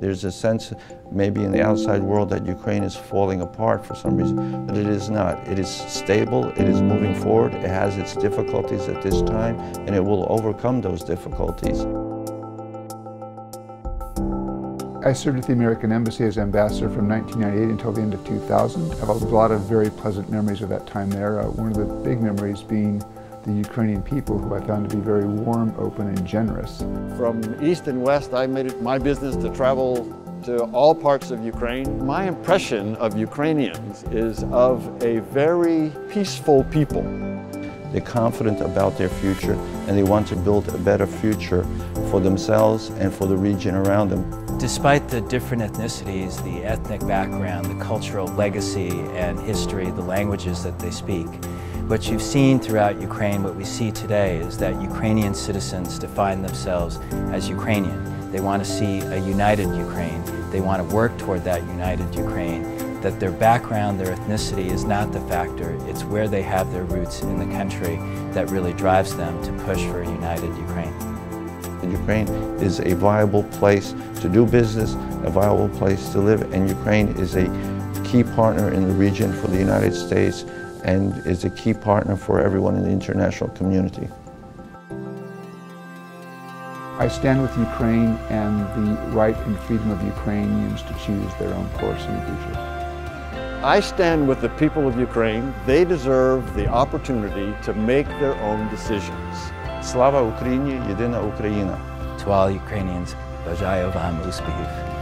There's a sense maybe in the outside world that Ukraine is falling apart for some reason, but it is not. It is stable, it is moving forward, it has its difficulties at this time, and it will overcome those difficulties. I served at the American Embassy as ambassador from 1998 until the end of 2000. I have a lot of very pleasant memories of that time there. Uh, one of the big memories being the Ukrainian people, who I found to be very warm, open, and generous. From east and west, I made it my business to travel to all parts of Ukraine. My impression of Ukrainians is of a very peaceful people. They're confident about their future and they want to build a better future for themselves and for the region around them. Despite the different ethnicities, the ethnic background, the cultural legacy and history, the languages that they speak, what you've seen throughout Ukraine, what we see today, is that Ukrainian citizens define themselves as Ukrainian. They want to see a united Ukraine. They want to work toward that united Ukraine. That their background, their ethnicity is not the factor. It's where they have their roots in the country that really drives them to push for a united Ukraine. Ukraine is a viable place to do business, a viable place to live, and Ukraine is a key partner in the region for the United States and is a key partner for everyone in the international community. I stand with Ukraine and the right and freedom of Ukrainians to choose their own course in the future. I stand with the people of Ukraine. They deserve the opportunity to make their own decisions. Слава Україні, єдина Україна. To all Ukrainians, бажаю вам успіхів.